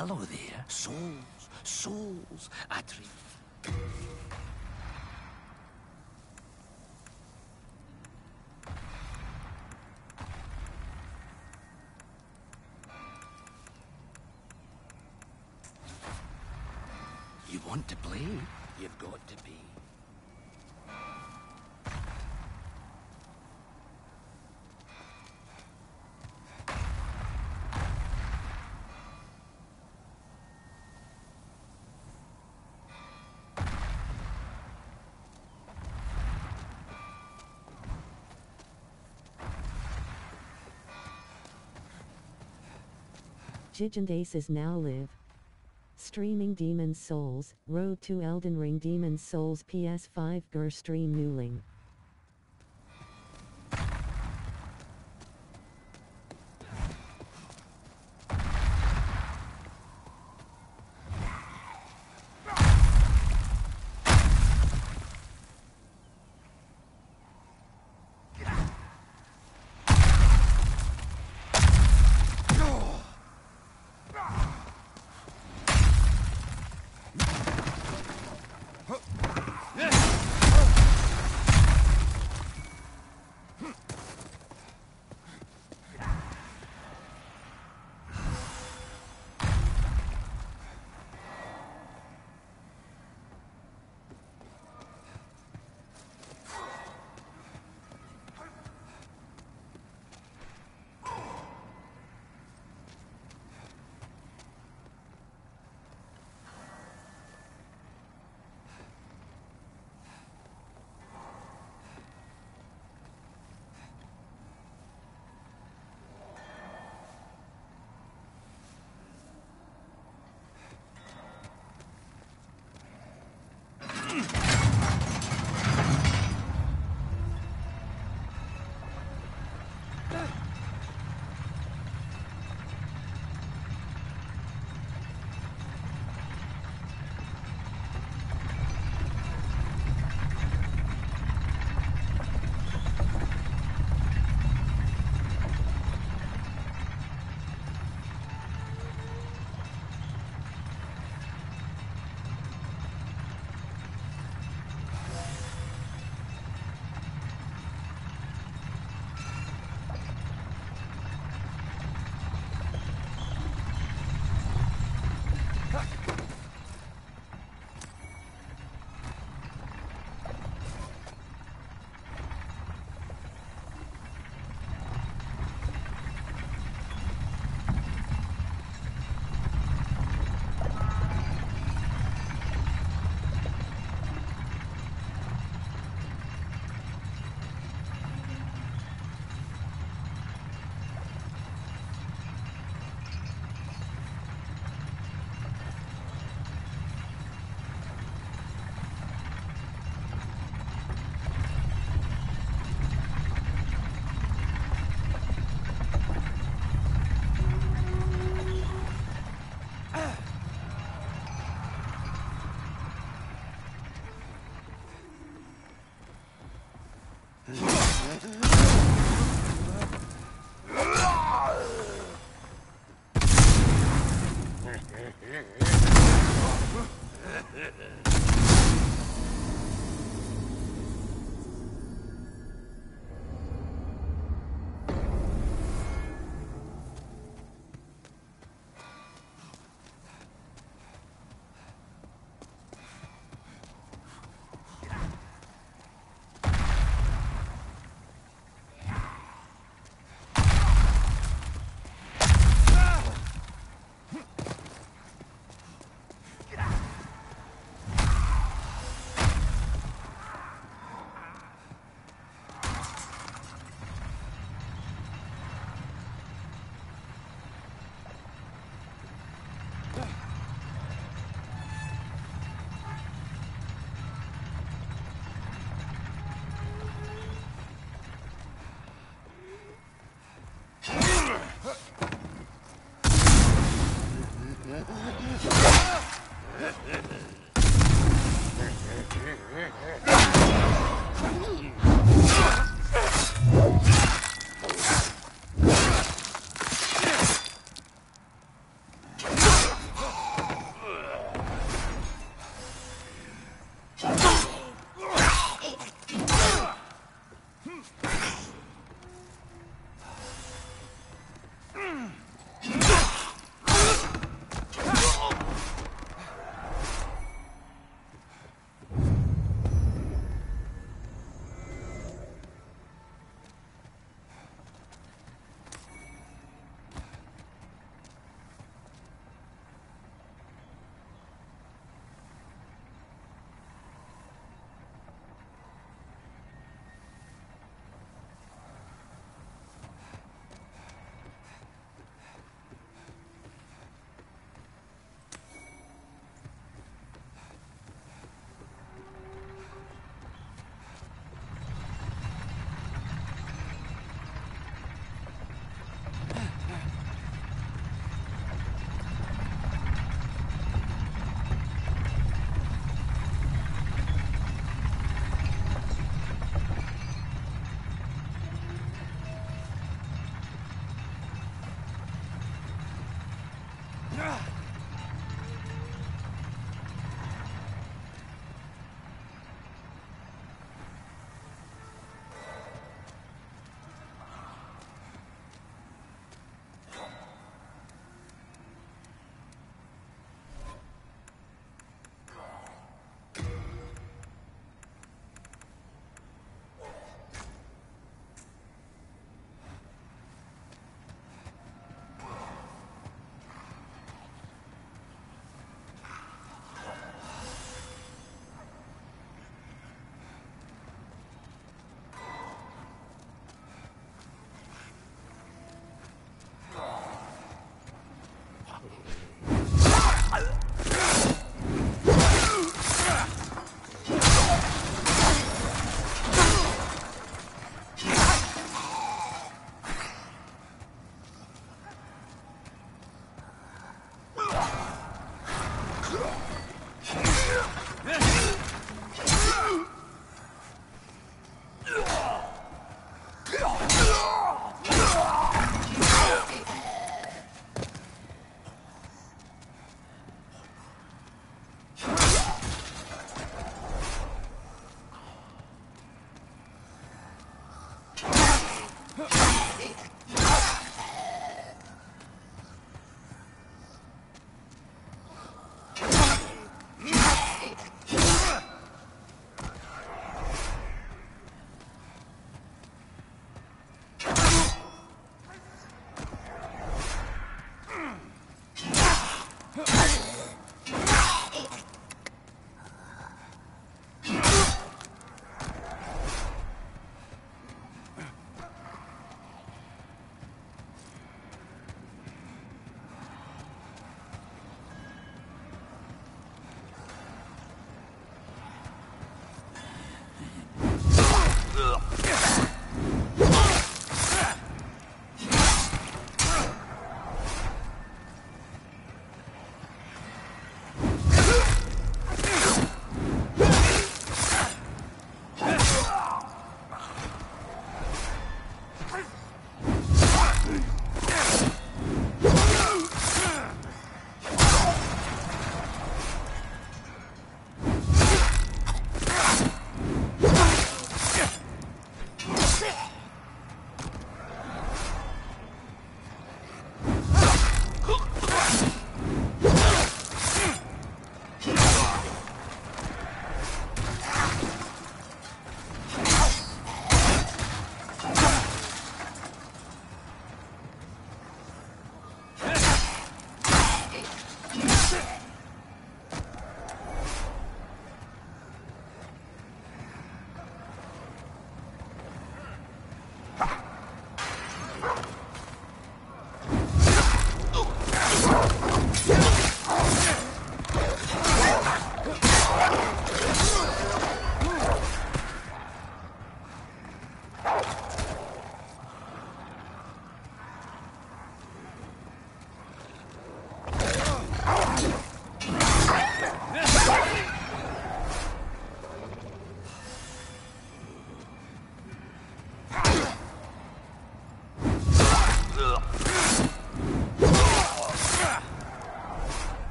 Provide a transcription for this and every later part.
Hello there. Souls, souls, Atri. You want to play? You've got to be. Gigant Aces now live. Streaming Demon's Souls, Road to Elden Ring Demon's Souls PS5 Gur Stream Newling.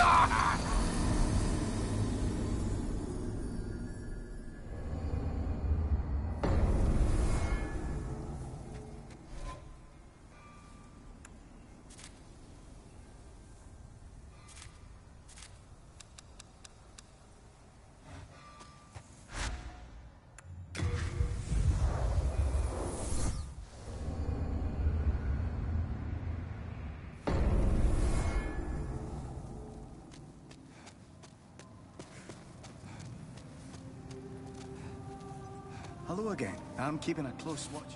Ah! Hello again. I'm keeping a close watch.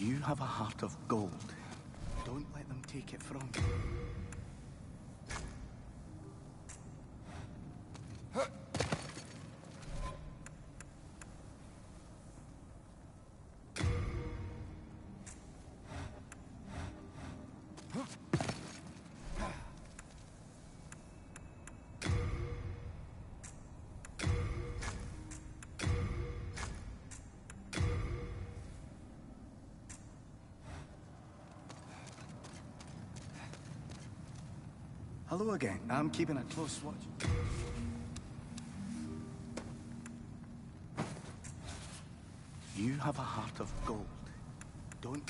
You have a heart of gold. Don't let them take it from you. Hello again. I'm keeping a close watch. You have a heart of gold. Don't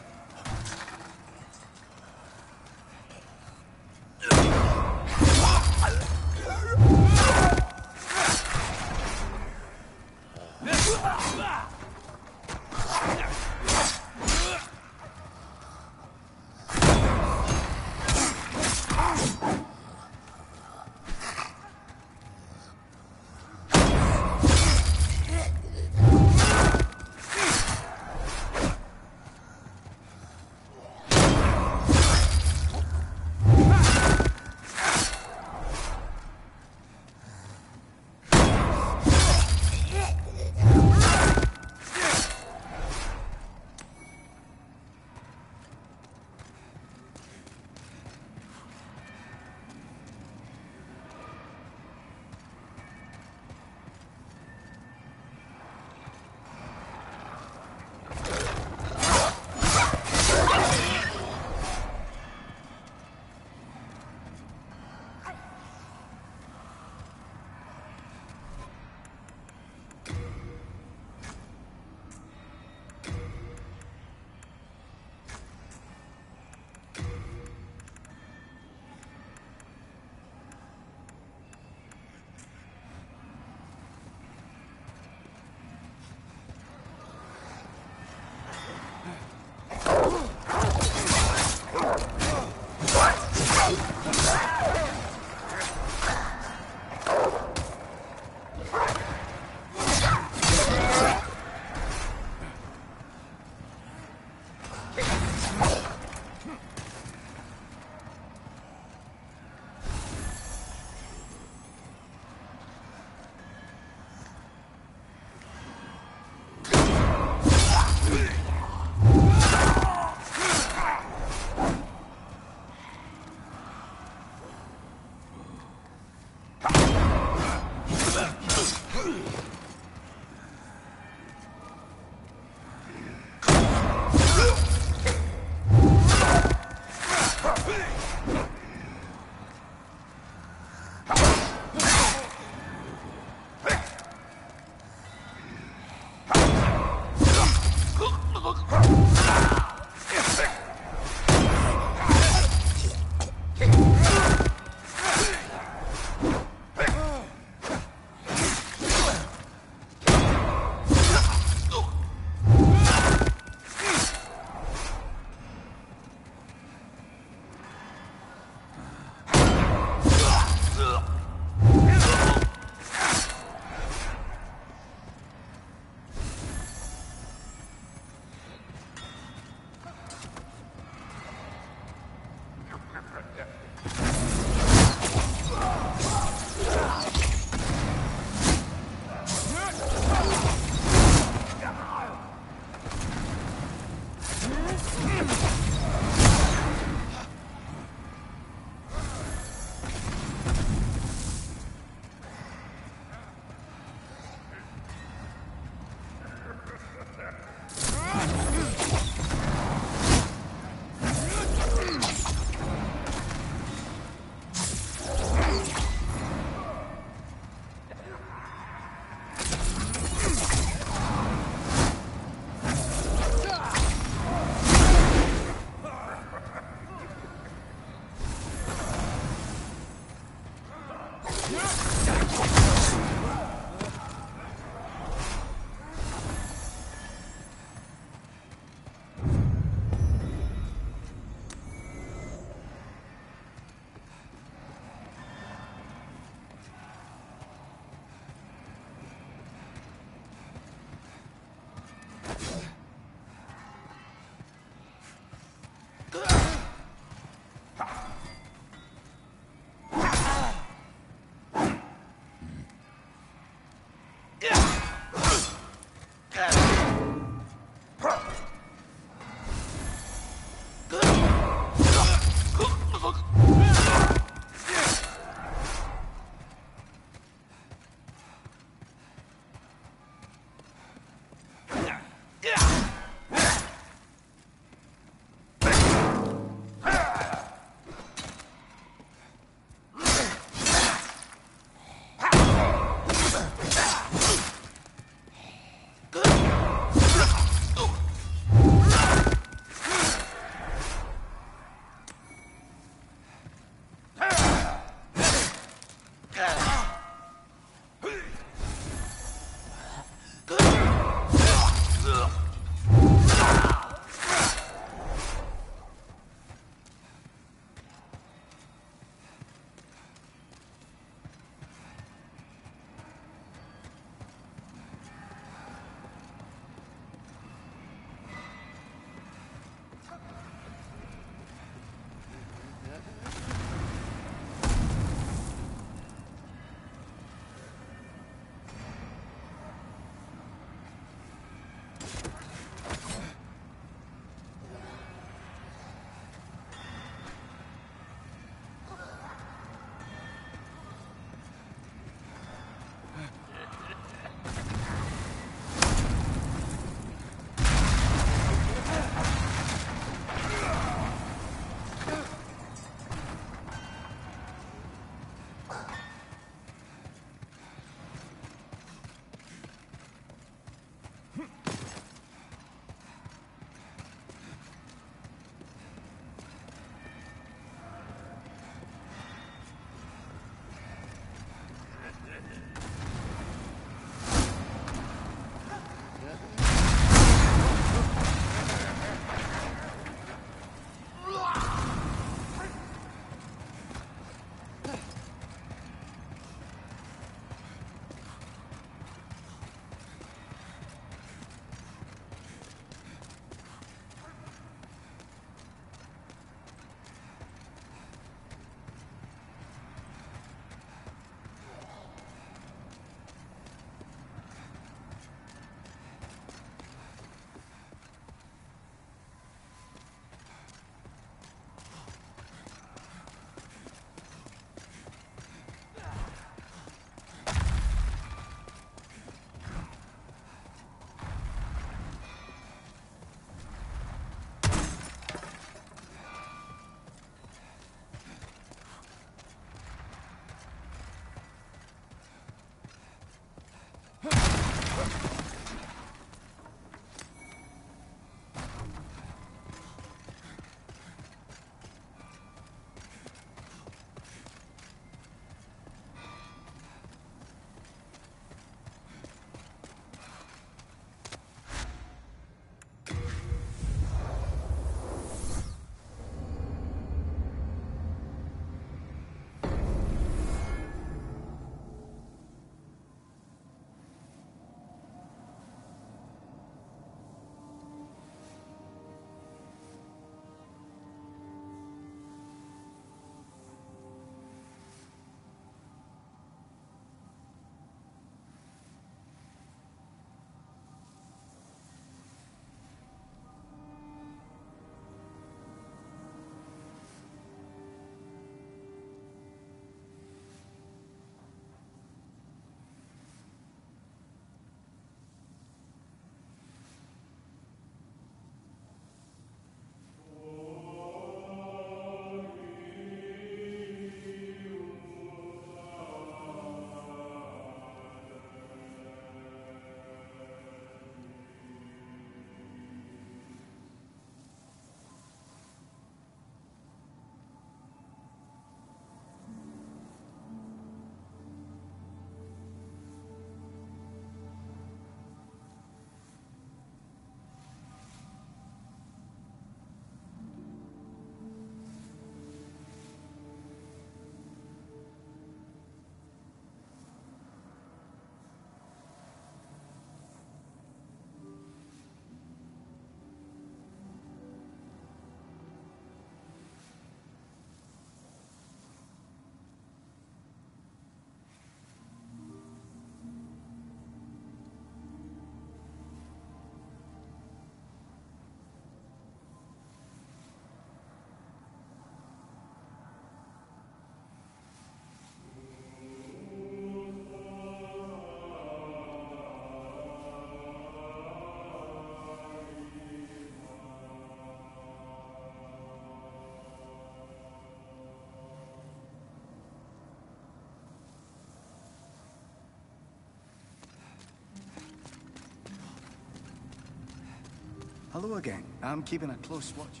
Hello again. I'm keeping a close watch.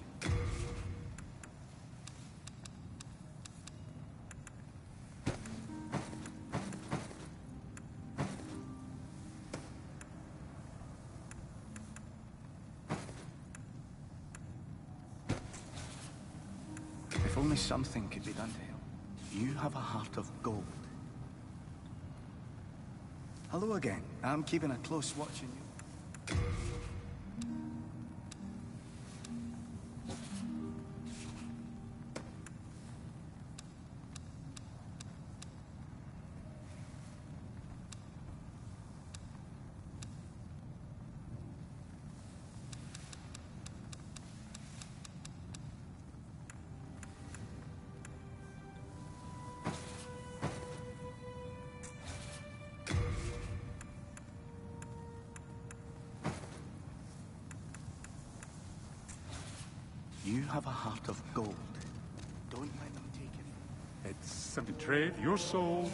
If only something could be done to him. You have a heart of gold. Hello again. I'm keeping a close watch on you. It's a betrayal of your soul.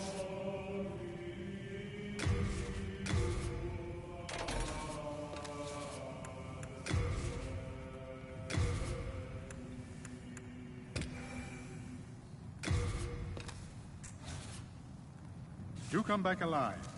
Do come back alive.